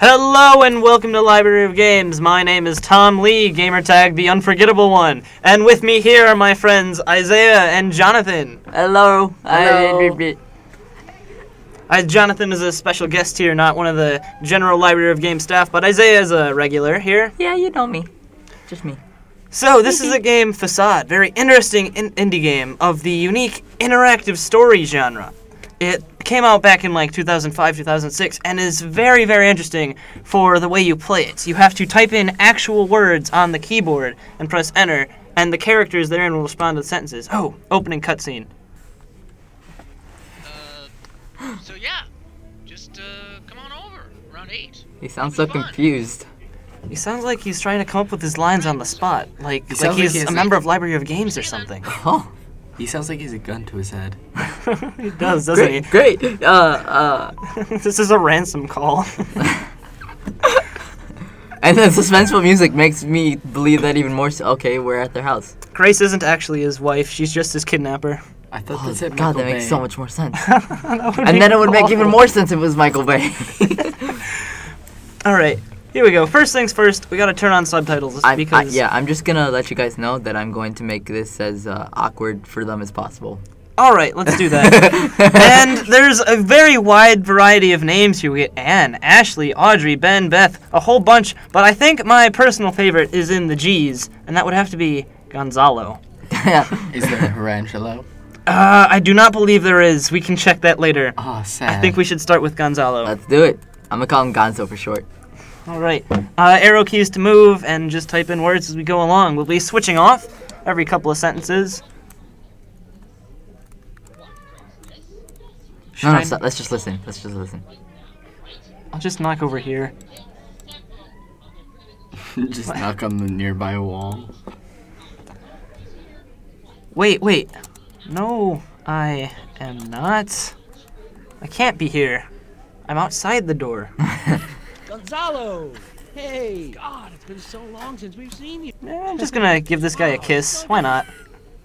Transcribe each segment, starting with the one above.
Hello and welcome to Library of Games. My name is Tom Lee, gamertag the unforgettable one, and with me here are my friends Isaiah and Jonathan. Hello. Hello. I, Jonathan is a special guest here, not one of the general Library of Games staff, but Isaiah is a regular here. yeah, you know me. Just me. So this is a game Facade, very interesting in- indie game of the unique interactive story genre. It came out back in like 2005, 2006, and is very, very interesting for the way you play it. You have to type in actual words on the keyboard and press enter, and the characters therein will respond to the sentences. Oh, opening cutscene. Uh, so yeah, just uh, come on over around eight. He sounds so fun. confused. He sounds like he's trying to come up with his lines on the spot, like like sounds like he's he a a- member of Library of Games or something. Oh, He sounds like he's a gun to his head. he does, doesn't great, great. Uh, uh, this is a ransom call. and the suspenseful music makes me believe that even more. So. Okay, we're at their house. Grace isn't actually his wife; she's just his kidnapper. I thought Oh, that said God, Michael that makes Bay. so much more sense. And then it would make even more sense if it was Michael Bay. All right, here we go. First things first, we gotta turn on subtitles I'm, I, because yeah, I'm just gonna let you guys know that I'm going to make this as uh, awkward for them as possible. All right, let's do that. and there's a very wide variety of names here. We get Anne, Ashley, Audrey, Ben, Beth, a whole bunch. But I think my personal favorite is in the G's, and that would have to be Gonzalo. Is there a Tarantula? Uh, I do not believe there is. We can check that later. Oh, sad. I think we should start with Gonzalo. Let's do it. I'm gonna call him Gonzo for short. All right. Uh, arrow keys to move and just type in words as we go along. We'll be switching off every couple of sentences. Should No, no, stop. let's just listen. Let's just listen. I'll just knock over here. Just knock on the nearby wall. Wait, wait. No, I am not. I can't be here. I'm outside the door. Gonzalo! Hey! God, it's been so long since we've seen you. Eh, I'm just gonna give this guy a kiss. Why not?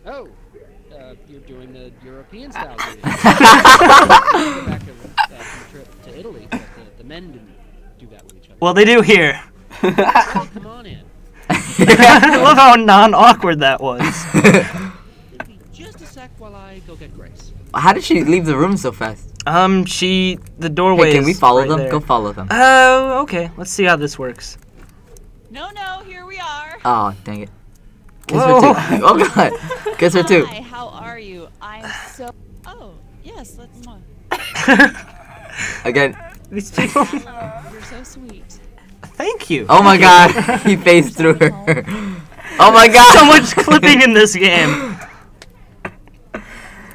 Oh, uh, you're doing the European style. dude. Back to, uh, from a trip to Italy, but the, the men didn't do that with each other. Well, they do here. Oh, come on in. I love how non-awkward that was. Give me just a sec while I go get Grace. How did she leave the room so fast? Um, she, the doorway. Hey, can we follow right them? there. Go follow them. Oh, okay. Let's see how this works. No, no, here we are. Oh, dang it. Kiss Whoa. her too. Oh god. Kiss her too. Hi, how are you? I'm so. Oh, yes, let's. Mwah. Again. These people. You're so sweet. Thank you. Oh my god. he phased through her. Oh my god. so much clipping in this game.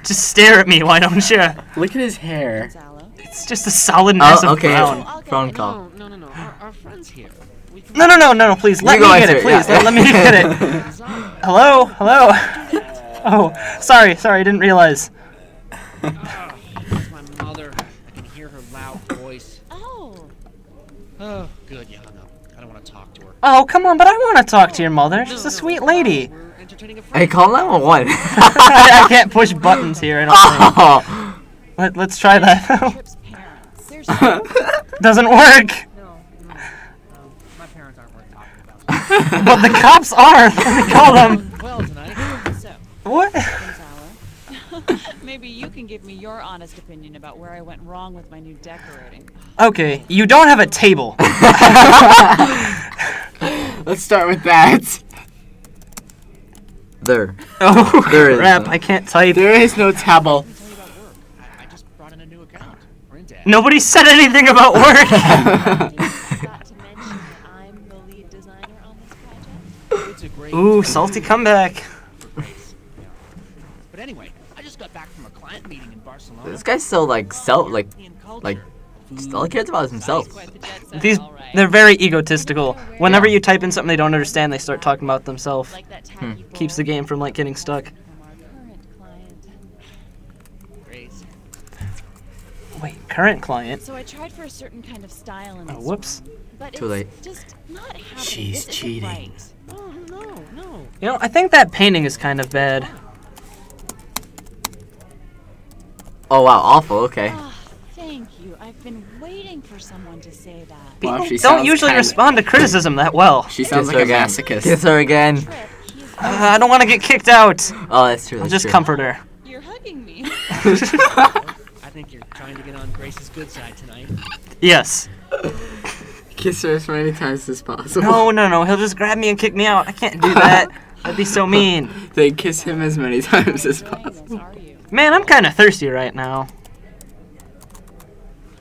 Just stare at me, why don't you? Look at his hair. It's just a solid mess Oh, of brown. I'll Phone call. No, no, no, no. Our, our friend's here. No, no, no, no, no, please. Let You me get it, it, please. yeah. Let, let me get it. Hello? Hello? Oh, sorry, sorry, I didn't realize. It's my mother. I can hear her loud voice. Oh, Oh, good, you hung up. I don't want to talk to her. Oh, come on, but I want to talk to your mother. She's No, a no, sweet no, lady. We're entertaining a Hey, call 911. I, I can't push buttons here, I don't think. Oh. Let, let's try that. Trip's parents. There's no, Doesn't work. No, no. Um, my parents aren't worth talking about. But the cops are. Let me call them. well, tonight. so, What? Maybe you can give me your honest opinion about where I went wrong with my new decorating. Okay, you don't have a table. Let's start with that. There. Oh, There is crap, no- I can't type. There is no table. Let me tell you about work. I, I just brought in a new account. We're into it. Nobody said anything about work. Forgot to mention that I'm the lead designer on this project. It's a great Ooh, salty comeback. for Grace. Yeah. But anyway, I just got back from a client meeting in Barcelona. This guy's so like self like like just all he cares about is himself. Quite the jet set, These, they're very egotistical. Whenever you type in something they don't understand, they start talking about themselves. Hmm. Keeps the game from like getting stuck. from our current client. Grace. Wait, current client. So I tried for a certain kind of style in Oh, whoops. one, but Too late. just not. She's This cheating. right. Oh, no, no. You know, I think that painting is kind of bad. Oh wow, awful. Okay. Ah, thank Thank you. I've been waiting for someone to say that. Well, People she don't usually respond to criticism that well. She sounds Kiss like her a again. masochist. Kiss her again. Uh, I don't want to get kicked out. Oh, that's true. I'll just true. comfort her. You're hugging me. I think you're trying to get on Grace's good side tonight. Yes. Kiss her as many times as possible. No, no, no. He'll just grab me and kick me out. I can't do that. That'd be so mean. They kiss him as many times as possible. this, are you? Man, I'm kind of thirsty right now.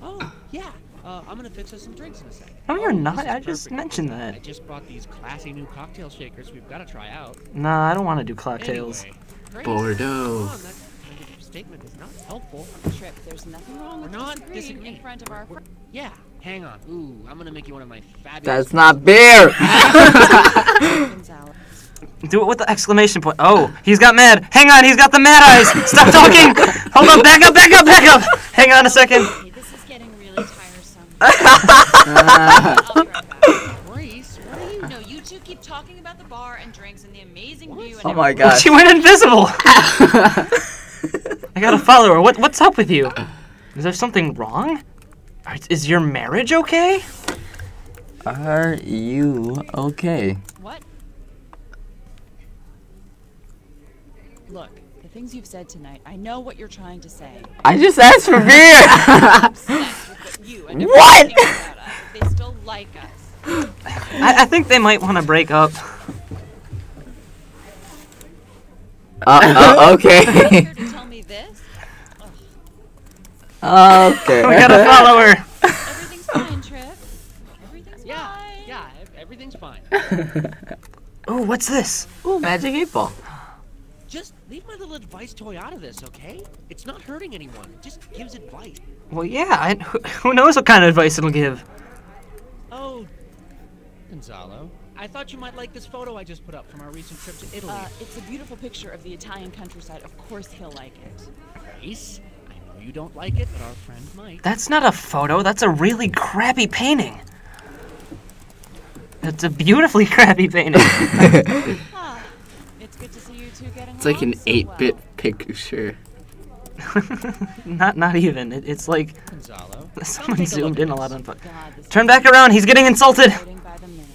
Oh, yeah. Uh, I'm gonna fix us some drinks in a second. No, you're Oh, not. I just perfect. mentioned that. I just brought these classy new cocktail shakers we've got to try out. Nah, I don't want to do cocktails. Anyway, Bordeaux. come on, that statement is not helpful. Trip, there's nothing wrong with We're not disagreeing disagreeing. in front of our We're- Yeah, hang on. Ooh, I'm gonna make you one of my fabulous. That's not beer. Do it with the exclamation point. Oh, he's got mad. Hang on, he's got the mad eyes. Stop talking. Hold on, back up, back up, back up. Hang on a second. Hey, this is getting really tiresome. I'll drop out. Grace, what are you? No, you two keep talking about the bar and drinks and the amazing view and Oh my god. She went invisible. I gotta follow her. What, what's up with you? Is there something wrong? Are- Is your marriage okay? Are you okay? What? Look, the things you've said tonight, I know what you're trying to say. I just asked for beer. What you and What? everything about us. They still like us. I, I think they might want to break up. uh, uh, okay. Here to tell me this? okay. We gotta follow her. Everything's fine, Trip. Everything's Yeah, fine. yeah, everything's fine. Oh, what's this? Ooh, magic eight ball. Just leave my little advice toy out of this, okay? It's not hurting anyone. It just gives advice. Well, yeah. I, who, who knows what kind of advice it'll give? Oh, Gonzalo, I thought you might like this photo I just put up from our recent trip to Italy. Uh, it's a beautiful picture of the Italian countryside. Of course he'll like it. Grace, I know you don't like it, but our friend might. That's not a photo. That's a really crappy painting. It's a beautifully crappy painting. It's good to see you two getting It's like an so 8-bit well. picture. not, not even. It, it's like Gonzalo, someone take a zoomed in a lot on. God, Turn back around. He's getting insulted. exciting by the minute.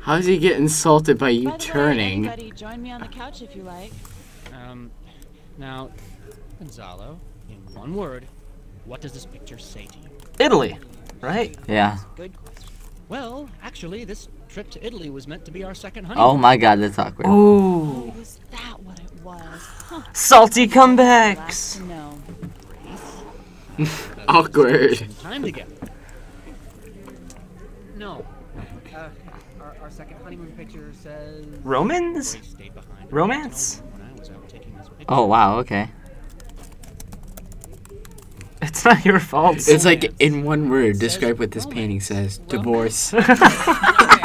How does he get insulted by you By the way, turning? anybody, join me on the couch if you like. Um, now, Gonzalo, in one word, what does this picture say to you? Italy, right? Yeah. Good question. Well, actually, this trip to Italy was meant to be our second honeymoon. Oh my god, that's awkward. Ooh, Was that what it was? Huh. salty comebacks. to know. Awkward. Time together. No. Uh, our, our second honeymoon picture says. Romans? Grace stayed behind. Romance? When I was out taking this picture. Oh wow, okay. It's not your fault. It's like in one word, describe what this painting says. Divorce.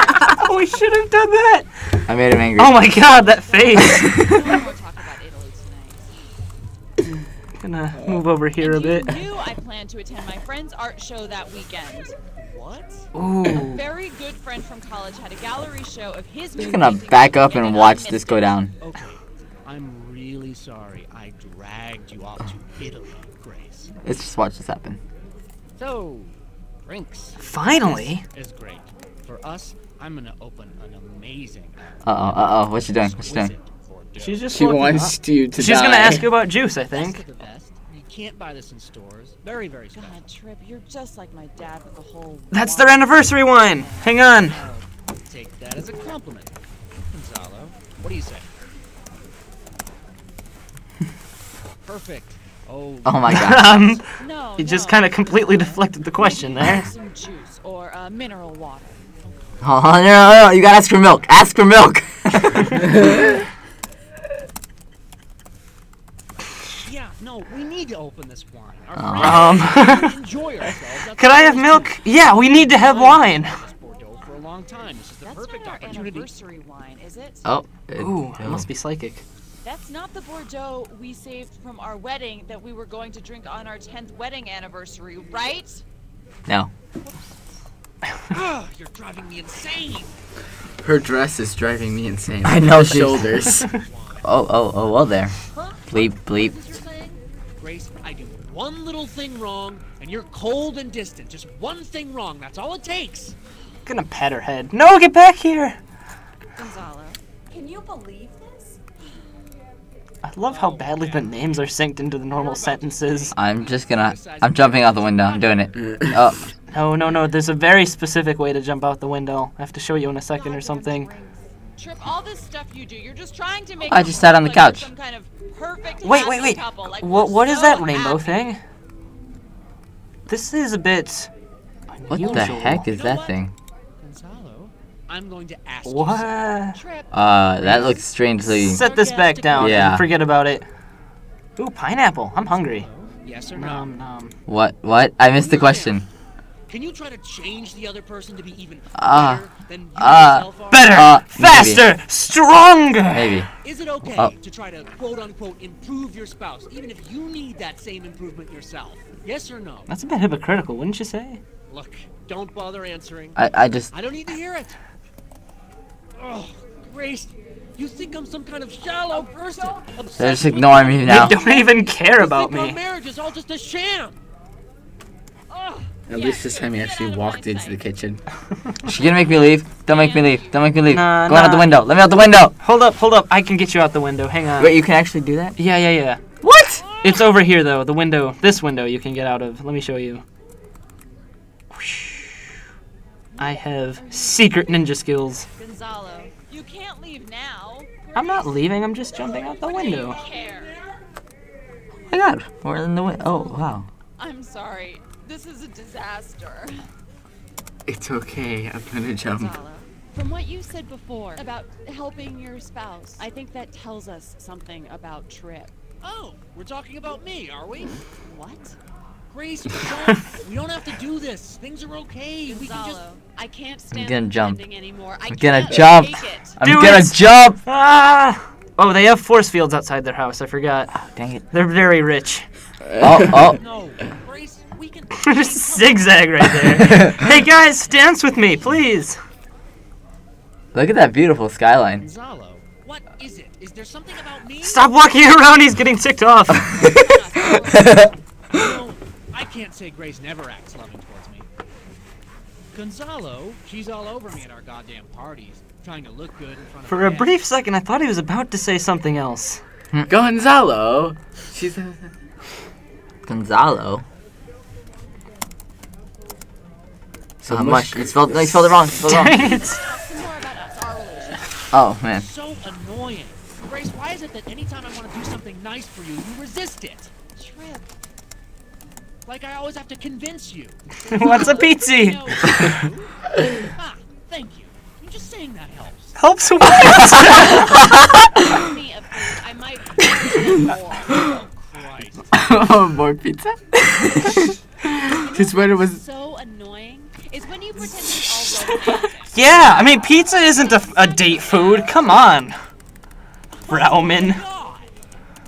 oh, we should have done that. I made him angry. Oh my god, that face. No more talk about Italy tonight. Gonna move over here a bit. You knew I planned to attend my friend's art show that weekend. What? Ooh. Very good friend from college had a gallery show of his. Just gonna back up and watch this go down. Okay. I'm really sorry I dragged you off to Italy, Grace. Let's just watch this happen. So, drinks. Finally. This is great. For us, I'm gonna open an amazing. Uh oh, uh oh. What you doing? What's she doing? She's just She wants up. you to She's die. gonna ask you about juice, I think. of the best. You can't buy this in stores. Very, very special. God, Trip, you're just like my dad with the whole. That's their anniversary wine. Hang on. Oh, take that as a compliment. Gonzalo, what do you say? Perfect. Oh, Oh my god. um, No. you just no. kind of completely deflected the question there. Some juice or uh, mineral water. Oh no, no, no, you gotta ask for milk. Ask for milk. yeah, no, we need to open this wine. Our Oh. Um, enjoy ourselves. That's could I have milk? to it. Yeah, we need to have wine. I've this Bordeaux for a long time. This is the That's perfect not our anniversary wine, is it? oh. it- Ooh, it must be psychic. That's not the Bordeaux we saved from our wedding that we were going to drink on our 10th wedding anniversary, right? No. Ugh, you're driving me insane. Her dress is driving me insane. I know Her she's- shoulders. Oh, oh, oh, well there. Huh? Bleep, bleep. Is this you're saying? Grace, I do One little thing wrong, and you're cold and distant. Just one thing wrong. That's all it takes. gonna pat her head. No, get back here! Gonzalo, can you believe this? I love how oh, badly the names are synced into the normal sentences. I'm just gonna. I'm jumping out the window. I'm doing it. Oh, No, no, no. There's a very specific way to jump out the window. I have to show you in a second or something. Trip, all this stuff you do, you're just trying to make. I just sat on the like couch. Some kind of perfect. Wait, wait, happy wait. Couple. Like, What? we're What is so that rainbow happy. thing? This is a bit. what the heck is You know that what? thing? Gonzalo, I'm going to ask you. What? Trip, Uh, that looks strangely. Set this back down. Yeah. Forget about it. Ooh, pineapple. I'm hungry. Yes or no? Nom nom. What? What? I missed the question. Can you try to change the other person to be even Ah. better than you Ah. yourself are? Better, Uh, maybe. faster, stronger. Maybe. Is it okay Oh. to try to quote unquote improve your spouse, even if you need that same improvement yourself? Yes or no? That's a bit hypocritical, wouldn't you say? Look, don't bother answering. I, I just. I don't need to hear it. Oh, Grace, you think I'm some kind of shallow person? obsessed They're just with ignoring me They now. don't even care You about me. our me. marriage is all just a sham. At least this time he actually walked into the kitchen. She gonna make me leave? Don't make me leave. Don't make me leave. Nah, Going out the window. Let me out the window. Hold up, hold up. I can get you out the window. Hang on. Wait, you can actually do that? Yeah, yeah, yeah. What? It's over here though. The window. This window you can get out of. Let me show you. I have secret ninja skills. Gonzalo, you can't leave now. I'm not leaving. I'm just jumping out the window. Care. Oh my god. We're in the window. Oh, wow. I'm sorry. This is a disaster. It's okay. I'm gonna jump. From what you said before about helping your spouse, I think that tells us something about Trip. oh, we're talking about me, are we? What? Grace, we don't, have to do this. Things are okay. We can just. Gonzalo, I can't stand gonna jump. anymore. I I'm gonna jump. I'm Do gonna it. jump. Ah! Oh, they have force fields outside their house. I forgot. Dang it. They're very rich. Oh, oh. No, Grace, we can. just zigzag right there. hey guys, dance with me, please. Look at that beautiful skyline. Gonzalo, what is it? Is there something about me? Stop walking around. He's getting ticked off. No, I can't say Grace never acts loving towards me. Gonzalo, she's all over me at our goddamn parties, trying to look good in front of For a guests. brief second, I thought he was about to say something else. Gonzalo. She's. A... Gonzalo. So How much. much? You spelled, no, you spelled it wrong. Spelled it wrong. It. More about us, our relationship. Oh, man. So annoying. Grace, why is it that anytime I want to do something nice for you, you resist it? Trip. Like I always have to convince you. What's a pizza? Ah, thank you. I'm just saying that helps. Helps what? A food, I might. Oh, Christ. oh, more pizza? His sweater was. so annoying is when you pretend to be all romantic. yeah, I mean, pizza isn't a, a date food. Come on. Rauman. Oh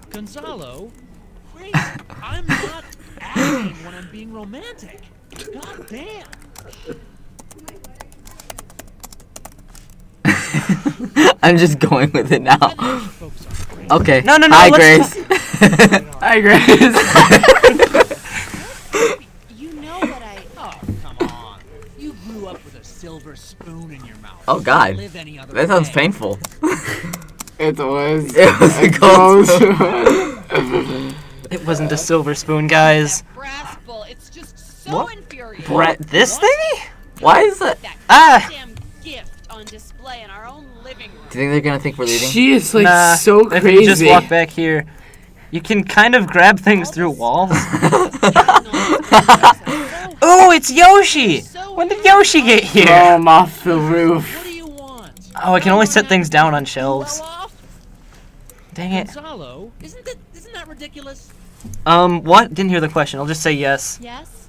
Gonzalo, Grace, I'm not acting when I'm being romantic. God damn. I'm just going with it now. Focus on Grace. Okay. No, no, no, Hi, Grace. Hi, Grace. You know that I. Oh, come on. You grew up with a silver spoon in your mouth. Oh, God. can't Live any other That sounds painful. it was. It was a gold spoon. It wasn't a silver spoon, guys. that brass bull. It's just so What? Brett, this thingy? Why is that? That Ah. gift on display in our own living room. Do you think they're gonna think we're leaving? she is like nah, so if crazy. you just walk back here, you can kind of grab things through walls. Oh, it's Yoshi! When did Yoshi get Throw here? him off the roof. What do you want? Oh, I can only set things down on shelves. Off? Dang it. Gonzalo, isn't that isn't that ridiculous? Um, what? Didn't hear the question. I'll just say yes. Yes?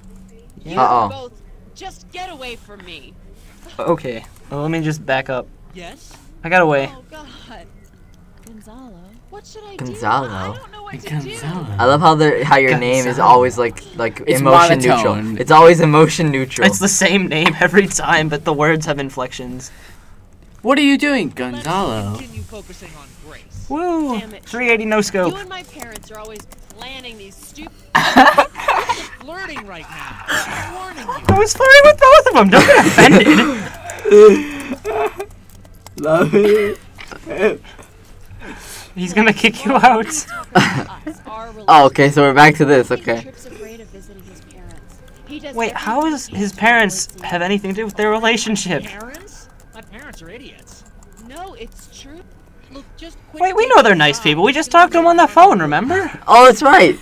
Yeah. You Uh-oh. both just get away from me. Okay. Well, let me just back up. Yes. I got away. Oh God. Gonzalo. What should I Gonzalo. do? I don't know what to Gonzalo. I love how their how your name is always like like It's emotion monotone. neutral. It's always emotion neutral. It's the same name every time, but the words have inflections. What are you doing, Gonzalo? continue focusing on Grace. Woo! Damn it. 380 no scope. You and my parents are always planning these stupid. Flirting right now. I'm warning you. I was flirting with both of them. Don't get offended. Love it. He's gonna kick you out. Oh, okay, so we're back to this. Okay. Trip's afraid of visiting his parents. He does Wait, how everything does his parents have anything to do with their relationship? Parents? My parents are idiots. No, it's true. Look, just quit Wait, we know they're nice people. We just talked to them on the phone, remember? Oh, that's right.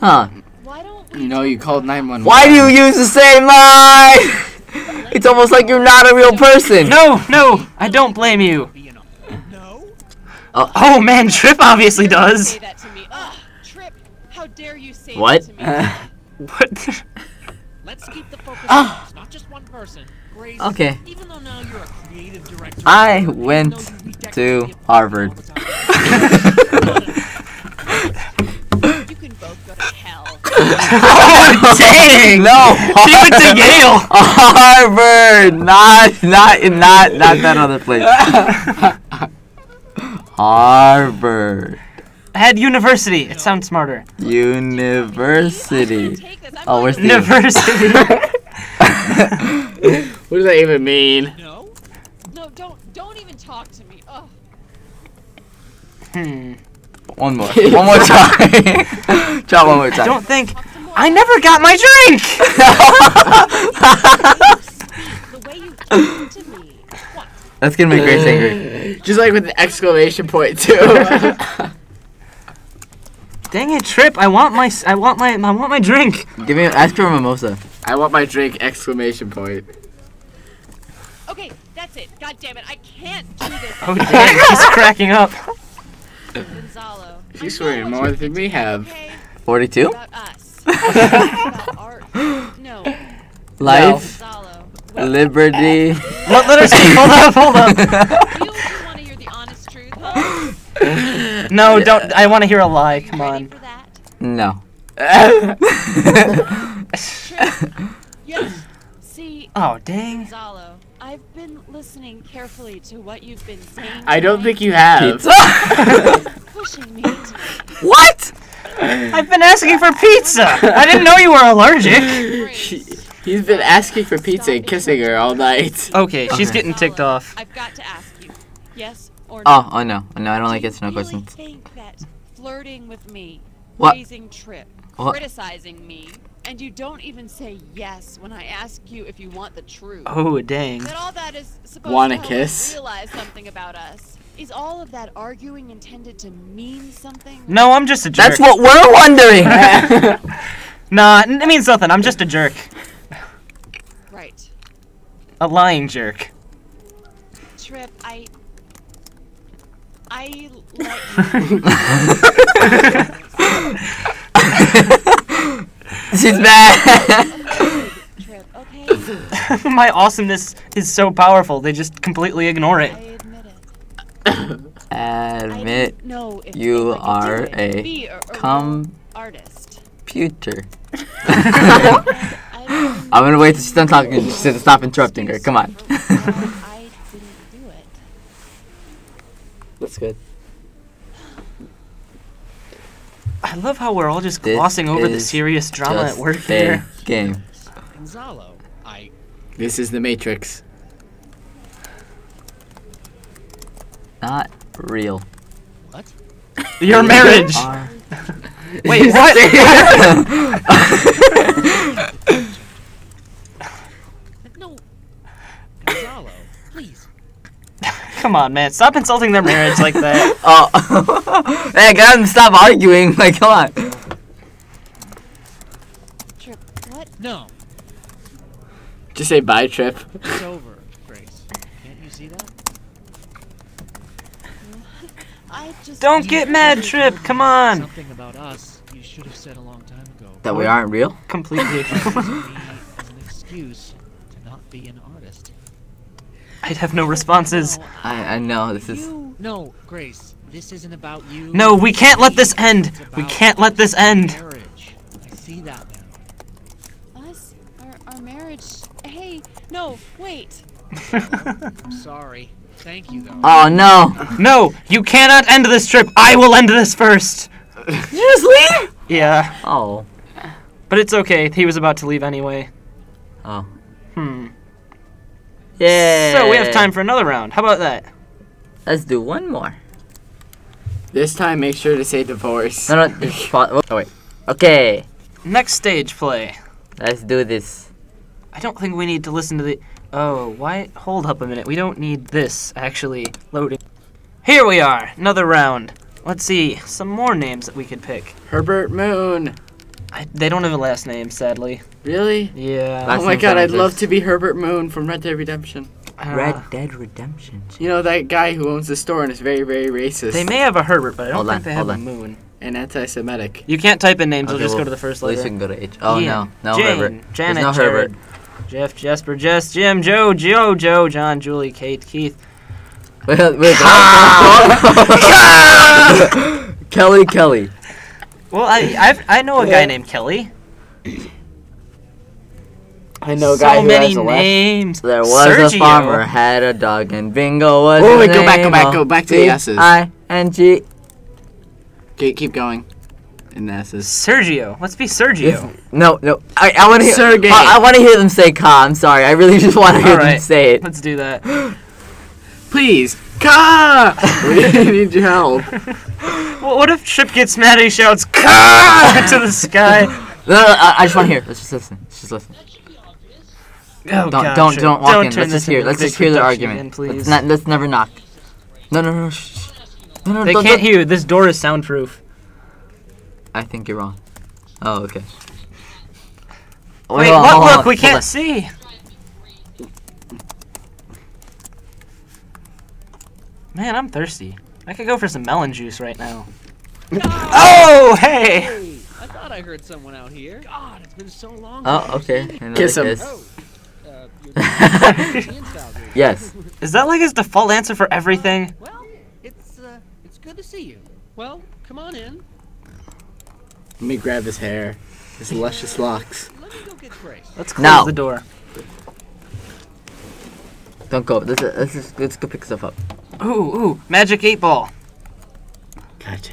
Huh. Why don't we No, you called 911. Why do you use the same line? It's almost like you're not a real person. No, no, I don't blame you. Being a no. Oh man, Trip obviously does. Say that to me. Ugh, Trip, how dare you say What? that to me? What? Let's keep the focus Ah. on us, not just one person. Grace. Okay. Even though now you're a creative director. I went to Harvard. all the time. You can both go to hell. oh dang! No. she went to Yale. Harvard, not not not not that other place. Harvard Head University. It sounds smarter. University. Take this. I'm Oh, not where's gonna- the- University. What does that even mean? No. No, don't, don't even talk to me. Ugh. hmm. One more. One more time. Try one more I time. don't think. Talk some more. I never got my drink. The way you talk to me. What? That's gonna make Grace angry. Just like with the exclamation point too. Dang it, Trip! I want my, I want my, I want my drink. Give me ask for a mimosa. I want my drink! Exclamation point. Okay, that's it. God damn it, I can't do this. Oh dang, he's cracking up. Gonzalo. She's know swearing more than we thinking, have. Okay? Forty-two. About us. about art. No, Life, Gonzalo. Wait, liberty. Eh. Let, let her speak. Hold up, hold up. do you, do you want to hear the honest truth? Huh? No, don't. I want to hear a lie. Come on. No. Yes. See, Oh dang. Gonzalo, I've been listening carefully to what you've been saying. I don't think you have. Pizza. pushing me to what? I've been asking for pizza. I didn't know you were allergic. Grace. He's been asking for pizza and kissing her all night. Okay, she's Okay. getting ticked off. I've got to ask you. Yes or no? Oh, oh no, no, I don't like Do yes or no you really questions. think that flirting with me, What? raising Trip, What? criticizing me, and you don't even say yes when I ask you if you want the truth. Oh dang. That all that is supposed Wanna to help kiss? realize something about us. Is all of that arguing intended to mean something? No, I'm just a jerk. That's what we're wondering. Nah, it means nothing. I'm just a jerk. Right. A lying jerk. Trip, I. I let you. She's mad. Trip, okay? My awesomeness is so powerful. They just completely ignore I it. admit it. I Admit didn't know if, you if I are a be a, a real computer. artist. I'm I gonna wait till she's done talking. She said to stop interrupting her. Come on. I didn't do it. That's good. I love how we're all just This glossing over the serious drama Just at work here. game. Gonzalo, I. This is the Matrix. Not real. What? Your marriage. Are- Wait, what? No. Gonzalo, please. Come on, man. Stop insulting their marriage like that. oh. hey, get them to stop arguing. Like, come on. Trip, what? No. Just say bye, Trip. It's over, Grace. Can't you see that? I just. Don't get mad, Trip. Come on. Something about us you should have said a long time ago. That we aren't real? Completely. Using me as an excuse to not be an artist. I'd have no responses. I, I know. This is. No, Grace. This isn't about you. No, we can't let this end. We can't let this end. Marriage. I see that now. Us? Our, our marriage. Hey, no, wait. I'm sorry. Thank you, though. Oh no! no, you cannot end this trip. I will end this first. You just leave? Yeah, Oh. but it's okay. He was about to leave anyway. Oh. Hmm. Yeah. So we have time for another round. How about that? Let's do one more. This time, make sure to say divorce. No, no. Oh wait. Okay. Next stage play. Let's do this. I don't think we need to listen to the. Oh, why? Hold up a minute. We don't need this actually loading. Here we are, another round. Let's see, some more names that we could pick. Herbert Moon. I, they don't have a last name, sadly. Really? Yeah. Last oh my god, I'd love to be Herbert Moon from Red Dead Redemption. uh, Red Dead Redemption. You know that guy who owns the store and is very, very racist They may have a Herbert, but I don't Hold think on, they have a on. moon. and anti-Semitic. You can't type in names. They'll just well, go to the first letter. At least we can go to H. Oh Ian, no, no Jane, Herbert. Janet, There's no Jared, Herbert. Jeff, Jesper, Jess, Jim, Joe, Joe, Joe, John, Julie, Kate, Keith. Wait, wait, Kelly, Kelly. Well, I I've, I know a guy named Kelly. I know a so guy who many has a left. names. There was Sergio. a farmer, had a dog, and Bingo was oh, Wait, his wait, go back, go back, go back to the S's. I N G. Okay, keep going. And that's this. Sergio. Let's be Sergio. No, no. I, I want to hear. Sergey. I, I want to hear them say "ka." I'm sorry. I really just want to hear them say it. Let's do that. Please, Ka! we need your help. Well, what if Chip gets mad and he shouts "Caw!" to the sky? No, no, I, I just want to hear. it. Let's just listen. Let's just listen. Oh, Don't, God, don't, Chip. don't walk don't in. turn Let's just hear. into Let's just hear their production argument. again, Let's please. not. Let's never knock. No, no, no. Shh. shh. No, no. They don't, can't don't- hear you. This door is soundproof. I think you're wrong. Oh, okay. Wait, hold on, what? Look, we can't on. see. Man, I'm thirsty. I could go for some melon juice right now. oh, hey! Hey, I thought I heard someone out here. God, it's been so long. Oh, okay. Another Kiss him. Oh, uh, you're the European style dude. Yes. Is that like his default answer for everything? Well, it's uh, it's good to see you. Well, come on in. Let me grab his hair. His luscious locks. Let me go get Grace. Let's close No. the door. Don't go. Let's let's just, let's go pick stuff up. Ooh, ooh, magic eight ball. Gotcha.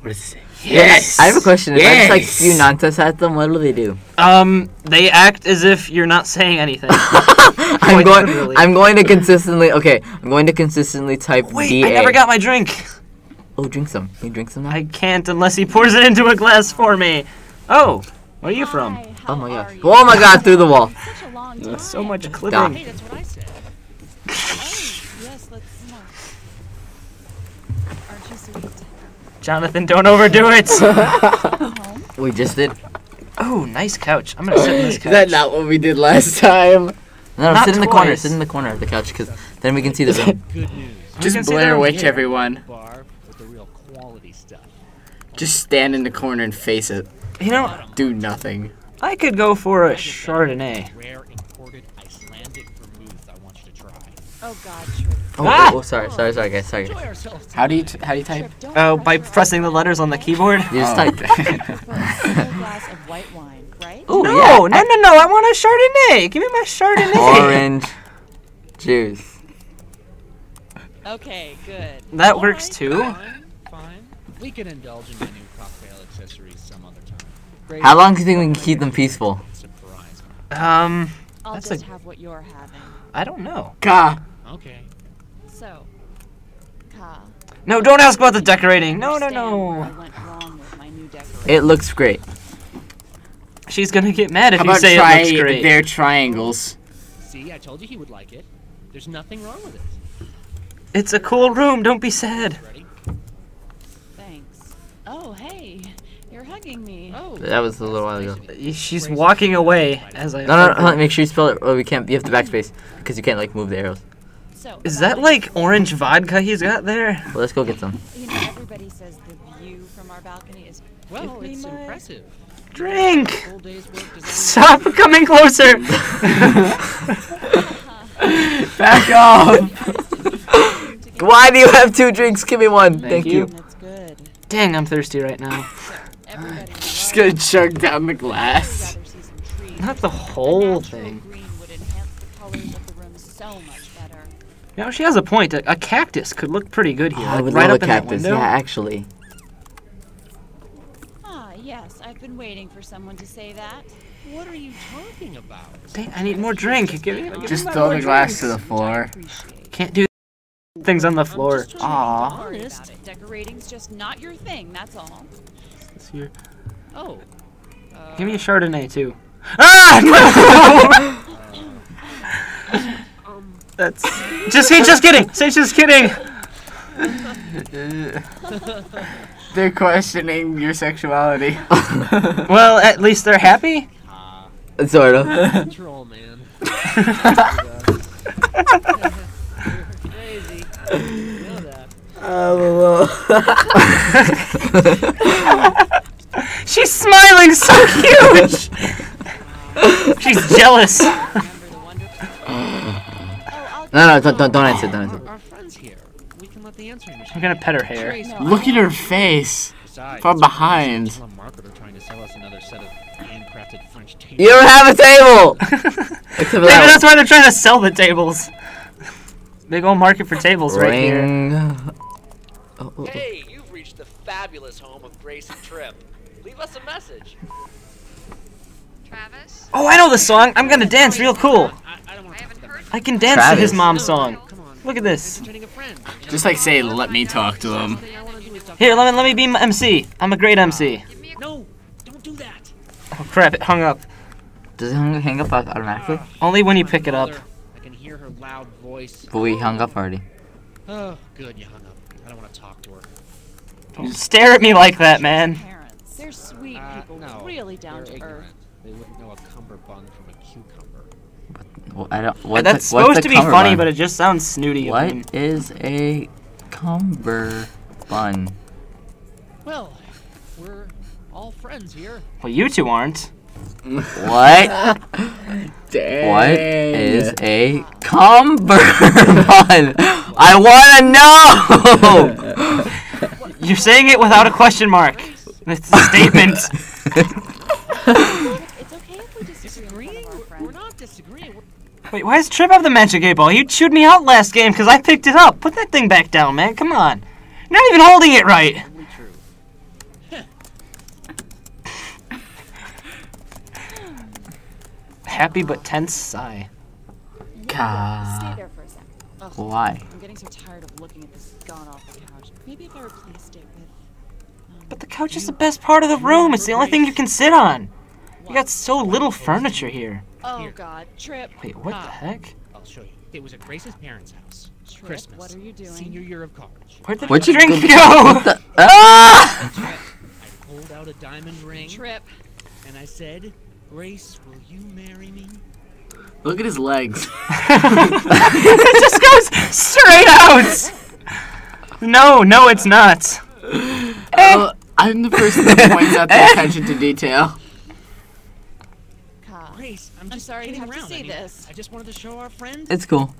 What does it say? Yes. I have a question. If I just like Yes. spew nonsense at them, what do they do? Um, they act as if you're not saying anything. I'm going. literally. I'm going to consistently. Okay, I'm going to consistently type Wait, DA. I never got my drink. Oh, drink some. Can you drink some now? I can't unless he pours it into a glass for me. Oh, where are you from? Hi, oh my are gosh. Oh my god, through the wall. Such a long time. So much God. clipping. Hey, that's what I said. Oh, yes, let's. Aren't you sweet? Jonathan, don't overdo it. We just did. oh, nice couch. I'm gonna sit in this couch. Is couch. that not what we did last time? No, no Not sit in the corner. Sit in the corner of the couch, because then we can see the room. Good news. Just see Blair them Witch, here. everyone. Bar with the real quality stuff. Just stand in the corner and face it. You know, Do nothing. I could go for a Chardonnay. Rare imported Icelandic vermouth I want you to try. Oh God, Trip. Oh, Ah! oh, oh, sorry, sorry, sorry, guys, sorry. How do you t- how do you type? Oh, by pressing the letters on the keyboard. You just Oh. type. For a glass of white wine, right? Ooh, no, yeah. no, no, no. I want a Chardonnay. Give me my Chardonnay. Orange juice. Okay, good. That All works right, too. Fine, fine. We can indulge in my new cocktail accessories some other time. Grace, How long do you think we can keep them peaceful? Surprise. Um, I'll That's just a- have what you're having. I don't know. Ka. Okay. So, Ka. No, don't ask about the decorating. No, no, understand where I no. went wrong with my new decoration. It looks great. She's gonna get mad if How you say it try looks great. their triangles? See, I told you he would like it. There's nothing wrong with it. It's a cool room. Don't be sad. Ready? Thanks. Oh, hey, you're hugging me. Oh. That was a little while ago. She's walking away as I. No, no, no, make sure you spell it. Oh, we can't. You have to backspace because you can't like move the arrows. So, Is uh, that like orange vodka he's got there? Well, let's go get some. You know, everybody says the view from our balcony is. Well, it's my- impressive. Drink. Full day's work designing. Stop coming closer. Back off! Why do you have two drinks? Give me one. Thank, you. you. That's good. Dang, I'm thirsty right now. Everybody Just gonna chug down the glass. rather see some trees. Not the whole thing. green would enhance the colors of the room so so much better. You know, she has a point. A, a cactus could look pretty good here. I like, would right love up a in that cactus. window. Yeah, actually. Ah, yes, I've been waiting for someone to say that. What are you talking about? Dang, I need more drink. Give me, give Just my throw the glass drinks. to the floor. Can't do things on the floor. just trying to be Aw. Don't worry Honest. about it. Decorating's just not your thing. That's all. This here. Oh. Uh, Give me a Chardonnay too. Ah no! Um, That's just hey, just kidding. Say just kidding. They're questioning your sexuality. Well, at least they're happy. Sort of. control, man. You're crazy. You. She's smiling so huge. She's jealous. Remember the wonderful. oh, I'll No, no, don't, don't, don't answer, don't answer. Our, our friends here. We can let the answering machine. I'm gonna pet her hair. No, Look at her face. Besides, From behind. A marketer trying to sell us another set of handcrafted French tables. You don't have a table! Maybe that's why they're trying to sell the tables. Big old market for tables right here. Oh, oh, oh. Hey, you've reached the fabulous home of Grace and Trip. Leave us a message. Travis? Oh, I know the song. I'm gonna dance real cool. I, I don't want I to haven't heard I can dance to his Travis. mom's song. Look at this. Pretending a friend. Just like say, let me talk to him. Something I wanna do is talk Here, let me let me be m- MC. I'm a great MC. Give me a No, don't do that. Oh crap! It hung up. Does it hang, hang up automatically? Ah, Only when you pick it up. I can hear her loud voice. But we hung up already. Oh, good, you hung up. I don't want to talk to her. Don't stare at me like that, man. parents. They're sweet Uh, people, no, really down they're to earth. They wouldn't know a cummerbund from a cucumber. Well, I don't. What's That's a, what's supposed a to be funny, cummerbund? but it just sounds snooty. I mean, What is a cummerbund? Well, we're all friends here. well, you two aren't. What? Dang. What is a cummerbund? I want to know. You're saying it without a question mark. It's a statement. It's okay if we disagree in front of our We're friends. not disagreeing. Wait, why does Trip have the magic eight ball? You chewed me out last game because I picked it up. Put that thing back down, man. Come on. You're not even holding it right. totally true. Happy but tense sigh. Stay Ka- there for a second. Ugh, Why? I'm getting so tired of looking at this gone awful couch. Maybe if I replaced it with. But the couch is the best part of the room. It's the only thing you can sit on. You got so little furniture here. Oh God, Trip. Wait, what the Ah. heck? I'll show you. It was at Grace's parents' house. Trip, Christmas. what are you doing? Senior year of college. Where'd the What'd you drink go- go? What the- Ah! I pulled out a diamond ring Trip. and I said, Grace, will you marry me? Look at his legs. it just goes straight out. No, no, it's not. Oh, I'm the person that points out the attention to detail. Ka. Grace, I'm I'm sorry to kidding have to around. see I mean, this. I just wanted to show our friend. It's cool.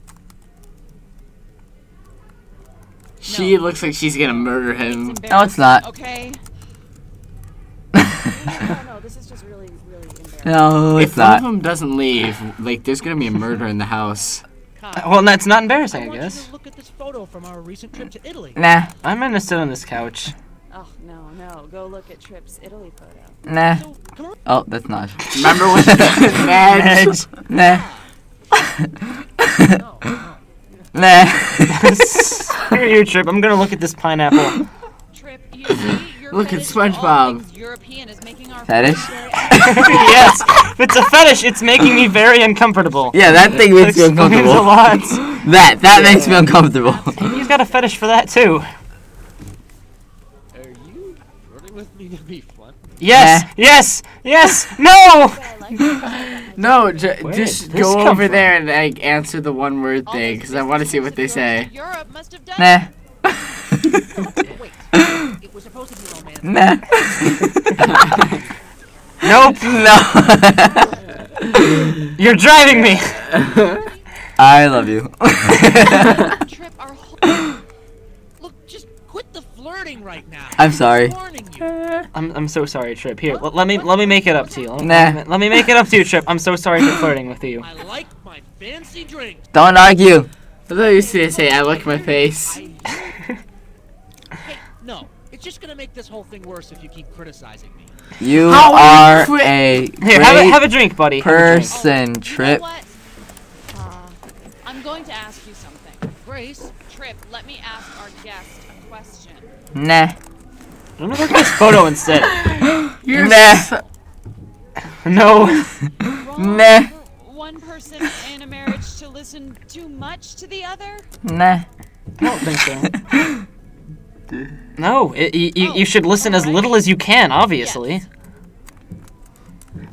She looks like she's gonna murder him. No, it's not. Okay. No, no, this is just really, really embarrassing. No, If it's one of them doesn't leave, like, there's gonna be a murder in the house. Well, that's not I embarrassing, I want you guess. to look at this photo from our recent trip to Italy. Nah, I'm gonna sit on this couch. Oh no, no. Go look at Trip's Italy photo. nah. So. Oh, that's not. Remember when Madge? Nah. No, no. Nah. Here, you Trip. I'm gonna look at this pineapple. Trip, you see, your Look at fetish for all SpongeBob. European is making our Fetish? yes, if it's a fetish, it's making me very uncomfortable. Yeah, that thing makes me Explains a uncomfortable. lot. That that makes me uncomfortable. And he's got a fetish for that too. Are you flirting with me to be fun? Yes, Nah. yes, yes. No. I like it. No, ju- Where just go over from? there and like answer the one word thing because I want to see what they say. Europe must have done. Nah. Wait, it was supposed to be romantic. Nah. Nope. No. You're driving me. I love you. Trip, our whole. Look, just quit the flirting. flirting right now. I'm sorry. I'm, I'm so sorry, Trip. Here, let me let me make it up to you. Let me, Nah. let me make it up to you, Trip. I'm so sorry for flirting with you. I like my fancy drink. Don't argue. I thought you used to say I like my face. I hey, no. It's just gonna make this whole thing worse if you keep criticizing me. You How are quick- a Here, have a, great have a drink, buddy. Have a drink. person, You Trip. know? Uh, I'm going to ask you something. Grace, Trip, let me ask our guest a question. Nah. Let me look at this photo instead. You're Nah. so- No. Wrong Nah. one person in a marriage to listen too much to the other? Nah. I don't think so. No, it, you, you, you should listen as little as you can, obviously. Yes.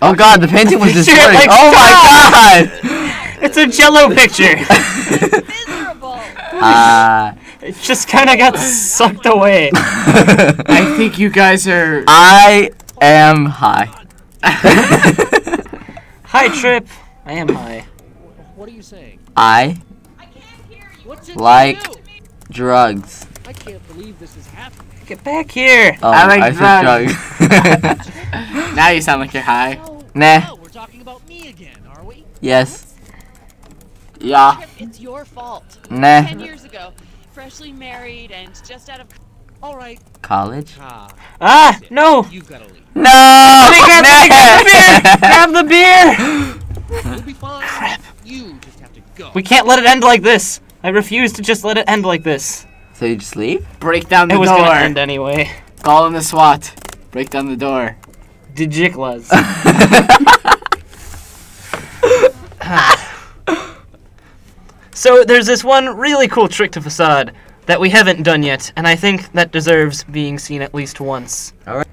Oh god, the painting was destroyed. like, oh my god! It's a jello picture. Miserable! Uh, it just kind of got sucked away. I think you guys are. I am high. Hi, Trip. I am high. what are you saying? I I can't hear you. What's Like- to drugs. I can't believe this is happening. Get back here. Oh, I like I said drugs. drugs. now you sound like you're high. Oh, Nah. oh, we're talking about me again, are we? yes. Yeah. It's your fault. Nah. Ten years ago, freshly married and just out of All right. College? Ah, Ah, no. you've got to leave. No! grab, let me grab the beer. Grab the beer. You'll be fine. You just have to go. We can't let it end like this. I refuse to just let it end like this. So you just leave? Break down the It was door. gonna end anyway. Call in the SWAT. Break down the door. Dijiklas. So there's this one really cool trick to facade that we haven't done yet, and I think that deserves being seen at least once. Alright.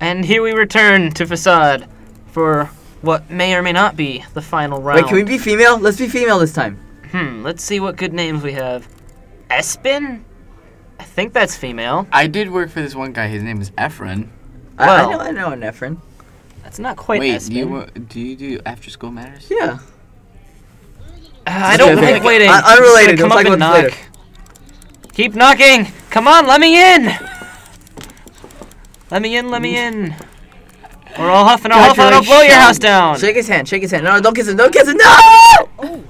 And here we return to facade for what may or may not be the final round. Wait, can we be female? Let's be female this time. Hmm, let's see what good names we have. Espen? I think that's female. I did work for this one guy. His name is Efren. I, I Well- know, I know an Efren. That's not quite Wait, Espen. do you wa- do you do after school matters? Yeah. Uh, I don't Okay, like okay. waiting. Un- unrelated, Just Come we'll up talk and about knock. this Keep knocking. Come on, let me in. Let me in. Let me in. We're all huffing our huff. I don't blow your house down. Shake his hand, shake his hand. No, don't kiss him, don't kiss him, no!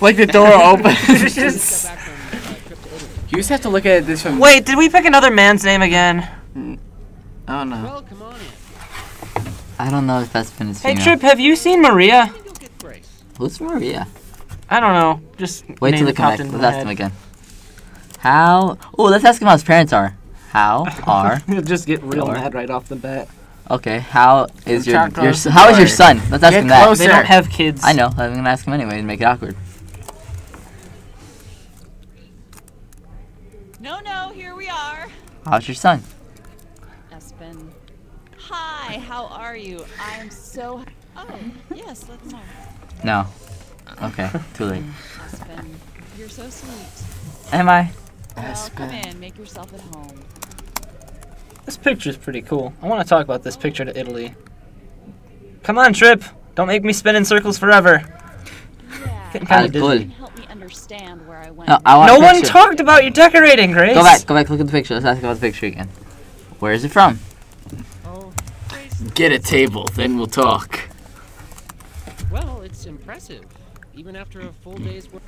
Like the door opens. Just got back from trip to Italy. you just have to look at this from. Wait, did we pick another man's name again? Mm, oh no. Well, come on in. I don't know if Espen is Hey, female. Trip, have you seen Maria? I think you'll get Grace. Who's Maria? I don't know. Just Wait name till they that come back. Let's ask him again. How? Oh, let's ask him how his parents are. How are? You'll just get real Door. mad right off the bat. Okay, how is your your how is your son? Let's ask Get him that. closer. They don't have kids. I know. I'm gonna ask him anyway to make it awkward. No, no, here we are. How's your son? Espen. Hi, how are you? I'm so. Oh, yes, let's know. No. Okay, too late. Espen, you're so sweet. Am I? Well, come in, make yourself at home. This picture's pretty cool. I want to talk about this picture to Italy. Come on, Trip. Don't make me spin in circles forever. Yeah. Getting kind of Alcohol. dizzy. You can help me understand where I went. No, I want No one talked about your decorating, Grace. Go back, go back. Look at the picture. Let's ask about the picture again. Where is it from? Oh, Get a table, then we'll talk. Well, it's impressive. Even after a full day's work,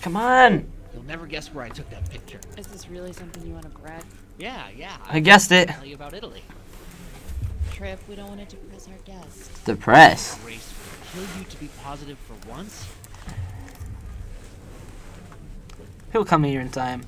Come on. you'll never guess where I took that picture. Is this really something you want to brag? Yeah, yeah. I guessed it. tell you about Italy. Trip, we don't want to depress our guests. Depressed. Grace will kill you to be positive for once. He'll come here in time.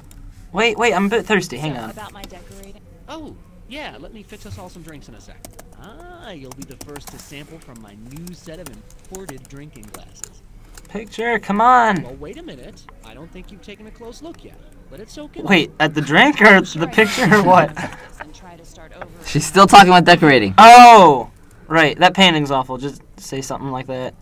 Wait, wait, I'm a bit thirsty. Hang So, on. About my decorating. Oh, yeah, let me fix us all some drinks in a sec. Ah, you'll be the first to sample from my new set of imported drinking glasses. Picture, come on. Well, wait a minute. I don't think you've taken a close look yet. Let it soak in. Wait, at the drink or the picture or what? And try to start over. She's still talking about decorating. Oh, right. That painting's awful. Just say something like that.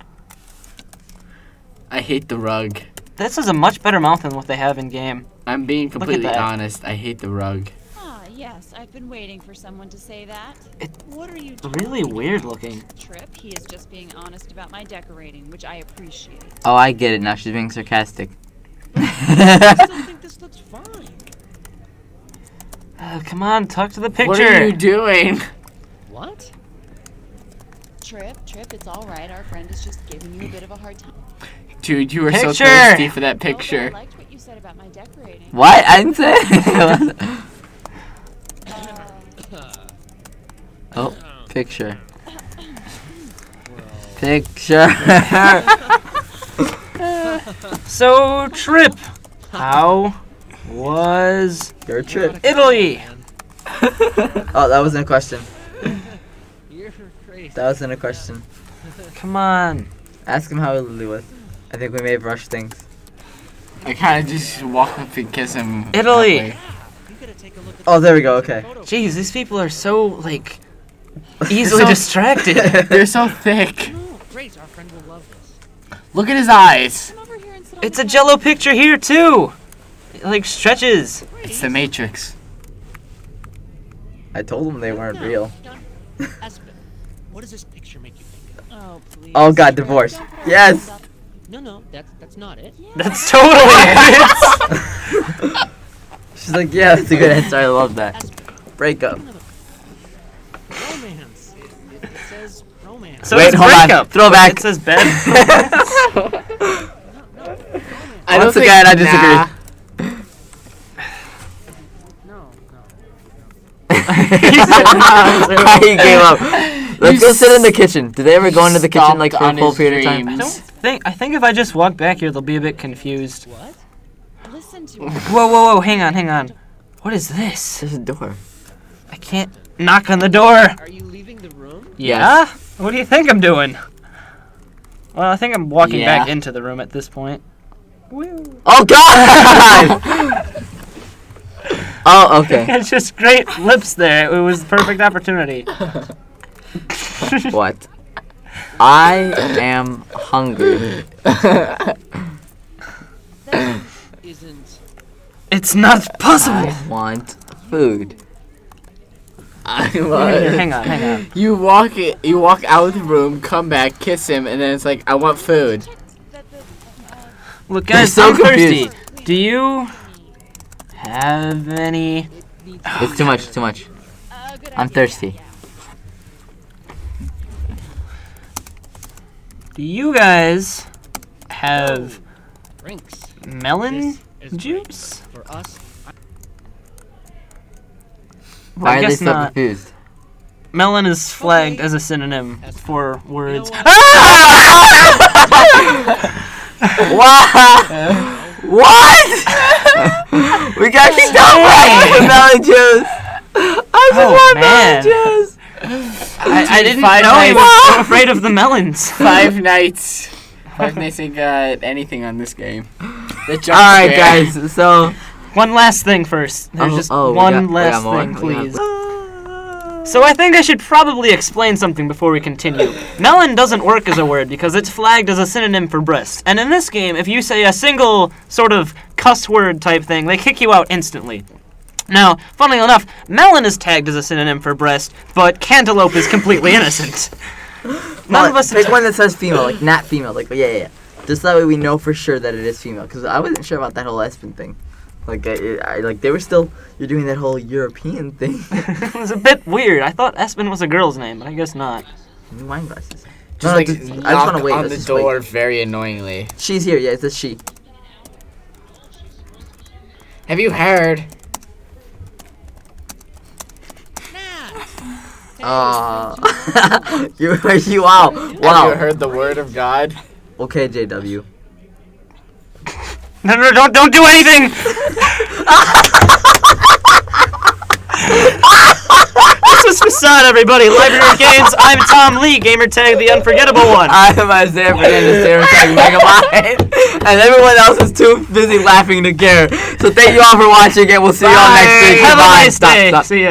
I hate the rug. This is a much better mouth than what they have in game. I'm being completely honest. I hate the rug. Ah, yes, I've been waiting for someone to say that. It- what are you Really weird about? looking. Trip, he is just being honest about my decorating, which I appreciate. Oh, I get it now. She's being sarcastic. I still think this looks fine. Uh, come on, talk to the picture. What are you doing? What? Trip, Trip, it's all right. Our friend is just giving you a bit of a hard time. Dude, you were so Picture! thirsty for that No, but I picture. liked what you said about my decorating. what? I didn't say. Uh, oh, picture. Picture. So, Trip, how was Your trip. Italy? Oh, that wasn't a question. You're crazy. That wasn't a question. Come on. Ask him how Italy was. I think we may have rushed things. I kind of just walk up and kiss him. Italy. halfway. You gotta take a look at Oh, there we go, okay. Jeez, these people are so, like, easily So- distracted. They're so thick. No, great. Our friend will love this. Look at his eyes. come over here and sit on It's a jello picture here, too. It, like, stretches. It's the Matrix. I told them they weren't real. what does this picture make you think of? Oh, please. Oh god, divorce. don't put our Yes. Hands up. No, no, that's that's not it. That's totally it. She's like, yeah, that's a good answer. I love that. Breakup. romance. It, it, it says romance. So Wait, it's hold on. breakup. Throwback. It says bed. I Once don't again, I disagree. nah. no, no. he gave up. Let's You go sit in the kitchen. Do they ever go into the kitchen like for a full his period of time? I don't think. I think if I just walk back here, they'll be a bit confused. What? Listen to her. Whoa, whoa, whoa! Hang on, hang on. What is this? There's a door. I can't knock on the door. Are you leaving the room? Yeah? What do you think I'm doing? Well, I think I'm walking Yeah. back into the room at this point. Oh god! oh, okay. It's just great lips there. It was the perfect opportunity. What? I am hungry. It's not possible. I want food. I want. was. hang on, hang on. You walk it. You walk out of the room, come back, kiss him, and then it's like, I want food. That the, Look, guys, so I'm thirsty. Do you have any? It needs It's too much, too much. I'm thirsty. yeah, Do you guys have drinks. melon This is great. juice? For us, Well, Why I are they guess so not. confused? Melon is flagged Okay. as a synonym As- for words. what? What? what? we got kicked out for melon juice. I just Oh, want man. melon juice. I, I didn't Five know he was so afraid of the melons. Five nights. Five nights ain't got anything on this game. The jump All right, scare. guys. So One last thing first. There's Oh, just oh, one got- last thing, please. So I think I should probably explain something before we continue. Melon doesn't work as a word because it's flagged as a synonym for breast. And in this game, if you say a single sort of cuss word type thing, they kick you out instantly. Now, funnily enough, melon is tagged as a synonym for breast, but cantaloupe is completely innocent. None of us pick one that says female, like not female. Like yeah, yeah, yeah. Just that way we know for sure that it is female. Cause I wasn't sure about that whole Espen thing. Like I, I like they were still you're doing that whole European thing. it was a bit weird. I thought Espen was a girl's name, but I guess not. New wine glasses. Just No, no, like just- I just knock wanna wait, on let's the just wait. door very annoyingly. She's here. Yeah, it's a she. Have you heard? Uh, you you out. wow Have you heard the word of God? Okay, JW. No, no, don't, don't do anything! this is Facade, everybody. Library Games. I'm Tom Lee, gamertag the unforgettable one. I am Isaiah Fernandez, stereotyping Megabyte, and everyone else is too busy laughing to care. So thank you all for watching, and we'll see you all next week. Have a Goodbye. nice Stop, day. stop. See ya.